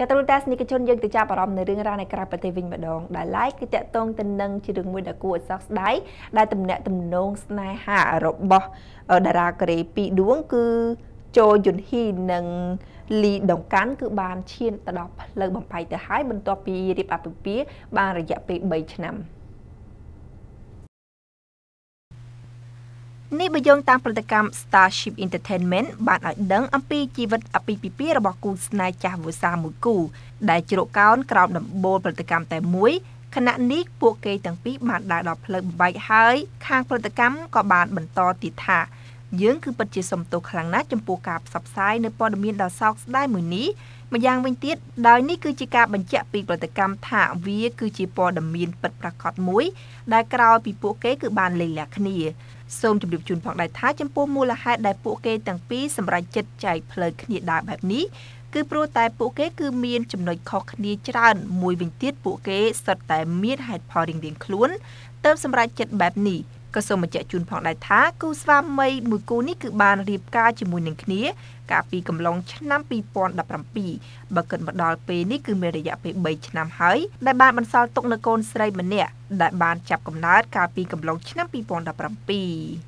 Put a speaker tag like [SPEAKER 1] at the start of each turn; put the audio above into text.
[SPEAKER 1] ចាទៅតាសនិកជនយើងទៅចាប់អារម្មណ៍នៅរឿងរ៉ាវនៅក្រៅប្រទេសវិញម្ដងដែល like គឺតកតងទៅនឹងជារឿងមួយដែលគួរឲ្យសោកស្ដាយដែលតំណាក់តំណងស្នេហារបស់តារាកូរ៉េពីរដួងគឺជោយុនហ៊ីនិងលីដុងកាន់គឺបានឈានទៅដល់ផ្លូវបំផាយទៅហើយបន្ទាប់ពីរៀបអាពាហ៍ពិពាហ៍បានរយៈពេល3ឆ្នាំ។ នេះបើយោងតាមផលិតកម្ម Starship Entertainment បានឲ្យដឹងអំពីជីវិតអាពាហ៍ពិពាហ៍របស់គូស្នេហ៍ចាស់វស្សាមួយគូ ដែលជ្រកកោនក្រោមដំបូលផលិតកម្មតែមួយខណៈនេះពួកគេទាំងពីរបានដើរដល់ផ្លូវបំបែកហើយខាងផលិតកម្មក៏បានបន្តទៀតថា យើងគឺពិតជាសំទោសខ្លាំងណាស់ចំពោះការផ្សព្វផ្សាយនៅព័ត៌មានដ៏សោកស្ដាយមួយនេះម្យ៉ាងវិញទៀតដោយនេះគឺជាការបញ្ជាក់ពីផលិតកម្មថាវាគឺជាព័ត៌មានពិតប្រាកដមួយ ដែលក្រោយពីពួកគេគឺបានលេងលះគ្នាសូមជម្រាបជូនផងដែរថាចំពោះមូលហេតុដែលពួកគេទាំងពីរសម្រេចចិត្តចែកផ្លូវគ្នាដើរបែបនេះគឺព្រោះតែពួកគេគឺមានចំណុចខុសគ្នាច្រើន មួយវិញទៀតពួកគេសុទ្ធតែមានហេតុផលរៀងៗខ្លួនទើបសម្រេចចិត្តបែបនេះ ក៏សូមបញ្ជាក់ជូនផងដែរថាគូស្វាមីមួយគូនេះគឺបានរៀបការជាមួយនឹងគ្នា កាលពីកំឡុងឆ្នាំ2017បើគិតមកដល់ពេលនេះគឺមានរយៈពេល3ឆ្នាំហើយដែលបានបន្សល់ទុកនៅកូនស្រីម្នាក់ដែលបានចាប់កំណើតកាលពីកំឡុងឆ្នាំ2017